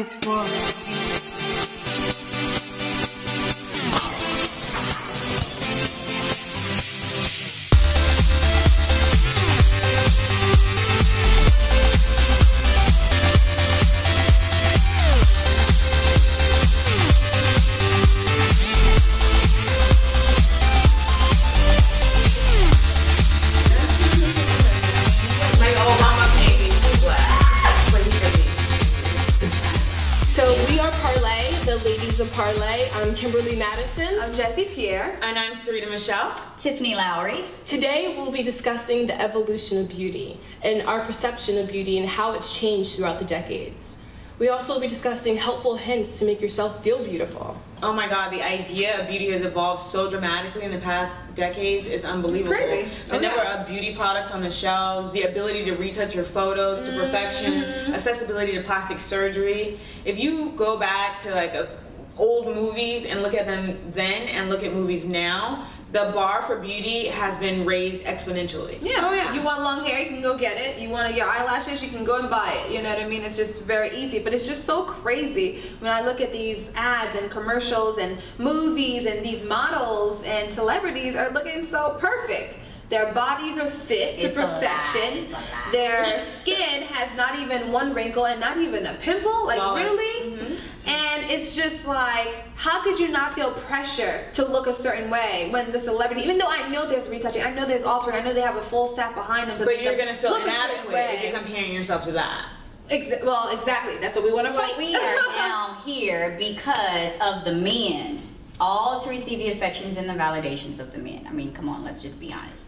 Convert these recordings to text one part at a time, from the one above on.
It's for. I'm Jessie Pierre. And I'm Sarita Michelle. Tiffany Lowry. Today we'll be discussing the evolution of beauty and our perception of beauty and how it's changed throughout the decades. We also will be discussing helpful hints to make yourself feel beautiful. Oh my god, the idea of beauty has evolved so dramatically in the past decades. It's unbelievable. It's crazy. The Oh, number yeah. of beauty products on the shelves, the ability to retouch your photos to perfection, Mm-hmm. accessibility to plastic surgery. If you go back to like a, old movies and look at them then and look at movies now, the bar for beauty has been raised exponentially. Yeah. Oh, yeah. You want long hair, you can go get it. You want your eyelashes, you can go and buy it. You know what I mean? It's just very easy. But it's just so crazy when I look at these ads and commercials and movies and these models and celebrities are looking so perfect. Their bodies are fit to It's perfection. It's a. Their skin has not even one wrinkle and not even a pimple. Like Flawless. really? Mm-hmm. And it's just like, how could you not feel pressure to look a certain way when the celebrity, even though I know there's retouching, I know there's altering, I know they have a full staff behind them to But make you're them gonna feel look a certain inadequate if you're comparing yourself to that. Exa- well, exactly. That's what we want to fight. But we are now here because of the men. All to receive the affections and the validations of the men. I mean, come on, let's just be honest.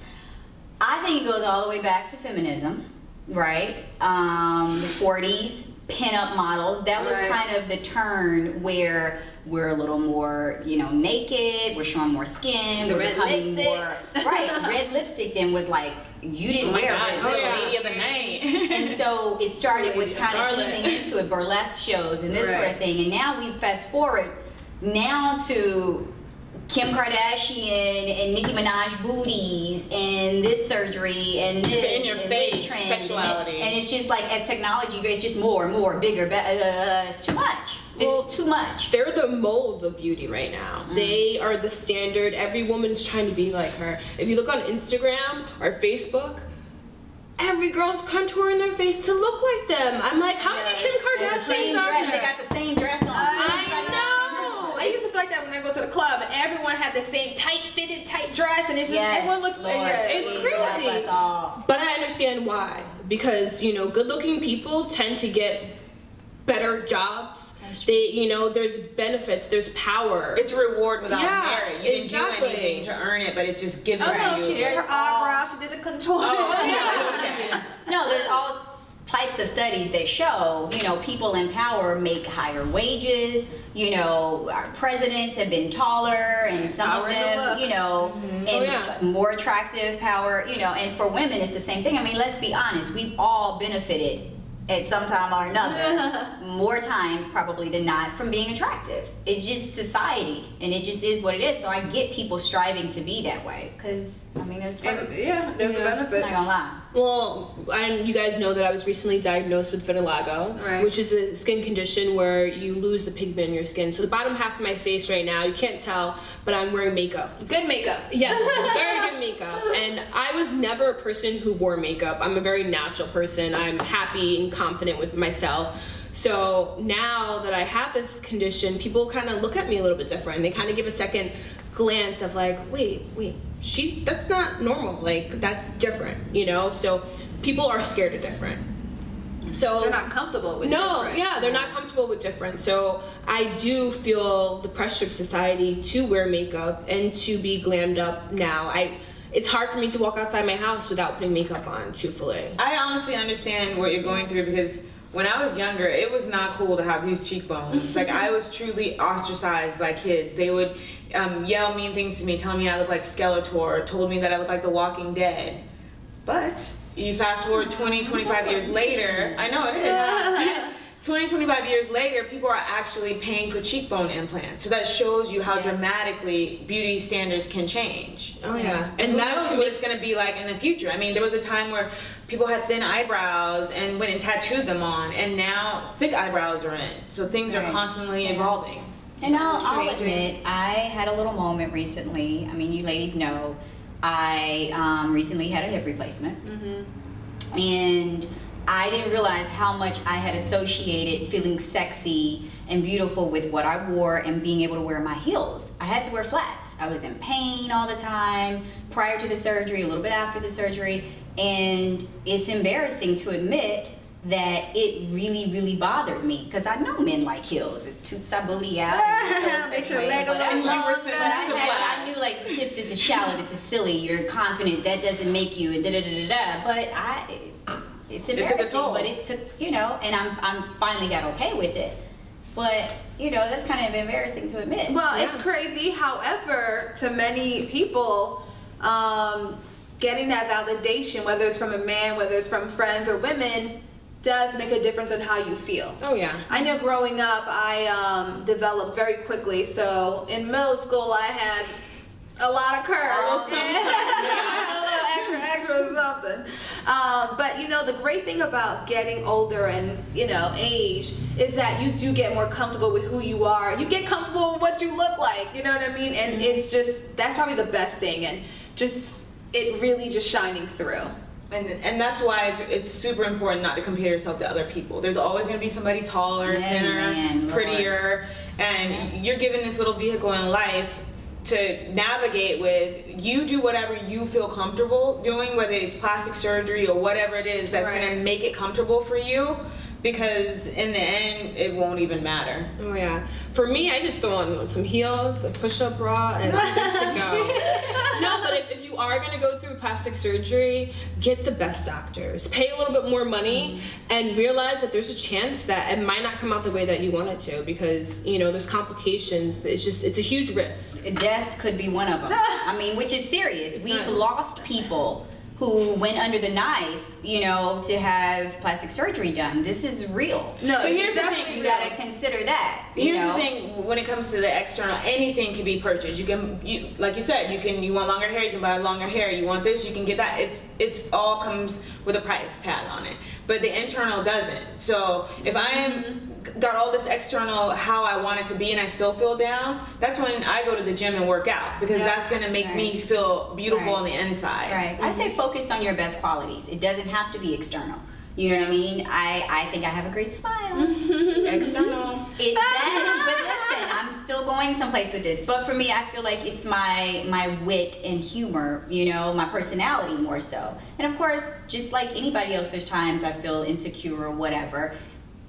I think it goes all the way back to feminism, right? Um, the 40s, pinup models. That was Right. kind of the turn where we're a little more, you know, naked. We're showing more skin. The we're red lipstick. more right. Red lipstick then was like you didn't Oh my wear gosh, red oh lipstick. yeah, lady of the night. And so it started with kind of Scarlet. into it, burlesque shows and this sort of thing. And now we fast forward now to Kim Kardashian and Nicki Minaj booties and this surgery and this Just in your and face this trend and it- sexuality. And, it's just like as technology, it's just more and more, bigger, better. Uh, it's too much. Well, it's too much. They're the molds of beauty right now. They are the standard. Every woman's trying to be like her. If you look on Instagram or Facebook, every girl's contouring their face to look like them. I'm like, how many Kim the Kardashians are dress. They there? got the same dress on. I know. I used to feel like that when I go to the club and everyone had the same tight fitted tight dress and it's just Yes, everyone looks Lord, yeah, It's crazy. help. But I understand why. Because, you know, good looking people tend to get better jobs. They, you know, there's benefits, there's power. It's reward without Yeah, merit. You didn't do anything to earn it, but it's just given Oh to no, you. she did her There's eyebrows, she did the contour. Oh, yeah. No, there's all types of studies that show, you know, people in power make higher wages. You know, our presidents have been taller, and some Power of in the them, look. you know, mm-hmm. and Oh, yeah. more attractive power. You know, and for women, it's the same thing. I mean, let's be honest, we've all benefited at some time or another, more times probably than not, from being attractive. It's just society, and it just is what it is. So I get people striving to be that way, because I mean, it's And, yeah, there's a Yeah. benefit. Not gonna lie. Well, and you guys know that I was recently diagnosed with vitiligo, Right. which is a skin condition where you lose the pigment in your skin. So the bottom half of my face right now, you can't tell, but I'm wearing makeup. Good makeup. Yes, very good makeup. And I was never a person who wore makeup. I'm a very natural person. I'm happy and confident with myself. So now that I have this condition, people kind of look at me a little bit different. They kind of give a second glance of like, wait, wait, she's that's not normal. Like that's different, you know? So people are scared of different. So They're not comfortable with no, different. yeah, they're not comfortable with different. So I do feel the pressure of society to wear makeup and to be glammed up now. I it's hard for me to walk outside my house without putting makeup on, truthfully. I honestly understand what you're going through because when I was younger, it was not cool to have these cheekbones. like I was truly ostracized by kids. They would um, yell mean things to me, telling me I look like Skeletor, told me that I look like The Walking Dead. But you fast forward 20, 25 years later, I know it is. 20, 25 years later, people are actually paying for cheekbone implants. So that shows you how Yeah. dramatically beauty standards can change. Oh yeah, And who knows what it's going to be like in the future? I mean, there was a time where people had thin eyebrows and went and tattooed them on, and now thick eyebrows are in. So things are constantly Yeah. evolving. And I'll, I'll admit, I had a little moment recently. I mean, you ladies know, I um, recently had a hip replacement. And I didn't realize how much I had associated feeling sexy and beautiful with what I wore and being able to wear my heels. I had to wear flats. I was in pain all the time prior to the surgery, a little bit after the surgery. And it's embarrassing to admit that it really, really bothered me because I know men like heels. It toots our booty out. and Makes your leg a I- little longer. but I, had, I knew like Tiff, this is shallow, this is silly. You're confident that doesn't make you, and da da da da da. But I, it's embarrassing. toll. but it took, you know, and I'm I'm finally got okay with it. But you know, that's kind of embarrassing to admit. Well, Yeah. it's crazy. However, to many people, um, getting that validation, whether it's from a man, whether it's from friends or women, does make a difference on how you feel. Oh yeah. I know growing up, I um, developed very quickly. So in middle school, I had a lot of curves. A little something, a little extra, extra or something. Um, but you know, the great thing about getting older and you know age is that you do get more comfortable with who you are. You get comfortable with what you look like. You know what I mean? And it's just that's probably the best thing, and just it really just shining through. And, and that's why it's, it's super important not to compare yourself to other people. There's always going to be somebody taller, Yeah, thinner, man, Lord. prettier, and you're given this little vehicle in life to navigate with. You do whatever you feel comfortable doing, whether it's plastic surgery or whatever it is that's going to make it comfortable for you. Because in the end, it won't even matter. Oh yeah. For me, I just throw on some heels, a push-up bra, and I'm good to go. no, but if, if you are gonna go through plastic surgery, get the best doctors. Pay a little bit more money, and realize that there's a chance that it might not come out the way that you want it to, because you know there's complications. It's just it's a huge risk. Death could be one of them. I mean, which is serious. We've lost people who went under the knife, you know, to have plastic surgery done. This is real. No, But here's the thing, You gotta consider that. You Here's know? the thing: when it comes to the external, anything can be purchased. You can, you like you said, you can. You want longer hair, you can buy longer hair. You want this, you can get that. It's it's all comes with a price tag on it. But the internal doesn't. So if I am mm-hmm. Got all this external how I want it to be and I still feel down, that's when I go to the gym and work out because Yeah. that's gonna make me feel beautiful Right. on the inside. Right. I say focus on your best qualities. It doesn't have to be external. You know what I mean? I, I think I have a great smile. External. It does, but listen, I'm still going someplace with this. But for me, I feel like it's my my wit and humor, you know, my personality more so. And of course, just like anybody else, there's times I feel insecure or whatever.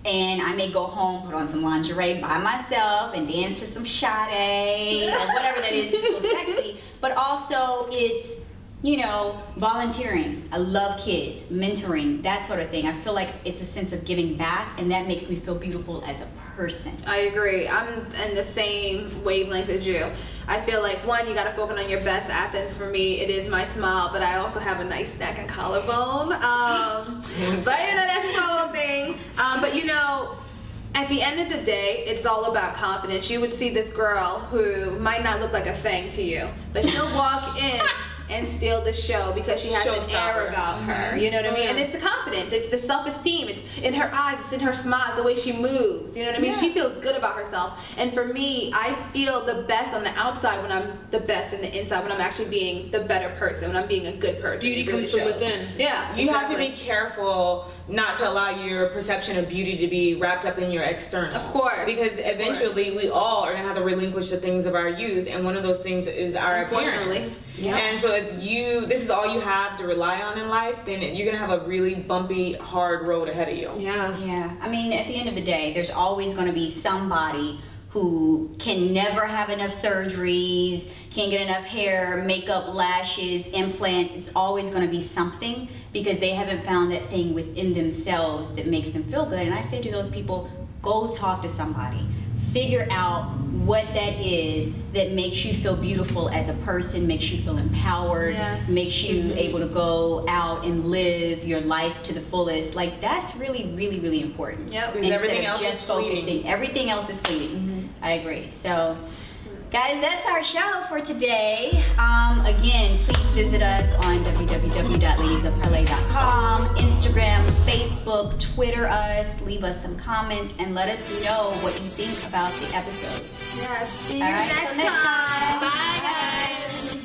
And I may go home, put on some lingerie by myself, and dance to some Sade or whatever that is sexy. But also, it's you know, volunteering. I love kids, mentoring, that sort of thing. I feel like it's a sense of giving back, and that makes me feel beautiful as a person. I agree. I'm in the same wavelength as you. I feel like one, you gotta focus on your best assets. For me, it is my smile, but I also have a nice neck and collarbone. Um, but you know, that's just my little thing. Um, but you know, at the end of the day, it's all about confidence. You would see this girl who might not look like a thing to you, but she'll walk in. And steal the show because she has an Showstopper. air about her. Mm-hmm. You know what I Oh, mean? yeah. And it's the confidence, it's the self-esteem, it's in her eyes, it's in her smile, it's the way she moves. You know what I mean? Yeah. She feels good about herself. And for me, I feel the best on the outside when I'm the best in the inside, when I'm actually being the better person, when I'm being a good person. Beauty really comes from within. Yeah. You have to be careful not to allow your perception of beauty to be wrapped up in your external. Of course, Because of eventually we all are gonna have to relinquish the things of our youth, and one of those things is our appearance. Yeah. And so if you this is all you have to rely on in life, then you're gonna have a really bumpy, hard road ahead of you. Yeah. Yeah, I mean, at the end of the day, there's always going to be somebody who can never have enough surgeries, can't get enough hair, makeup, lashes, implants. It's always going to be something because they haven't found that thing within themselves that makes them feel good. And I say to those people, go talk to somebody. Figure out what that is that makes you feel beautiful as a person, makes you feel empowered, Yes. makes you mm-hmm. able to go out and live your life to the fullest. Like that's really, really, really important. Yep. Because Instead everything of else just is fleeting. focusing. Everything else is fleeting. Mm-hmm. I agree. So. Guys, that's our show for today. Um, again, please visit us on www.ladiesofparlee.com, Instagram, Facebook, Twitter us, leave us some comments, and let us know what you think about the episode. Yes. See you All right, next till next time. Bye, guys.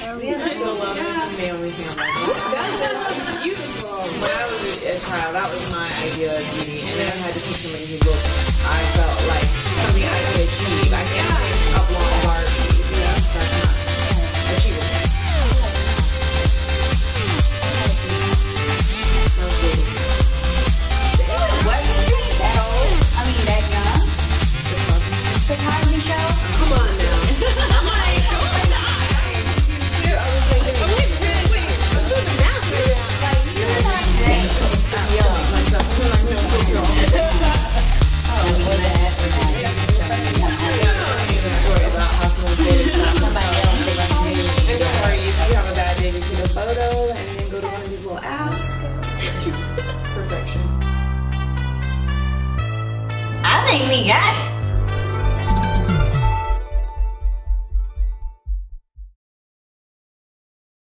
I still love it from Naomi Campbell. That's beautiful. When I was a child, that was my idea of beauty, and then I had to see somebody who looked, I felt like something I could achieve. I can't say up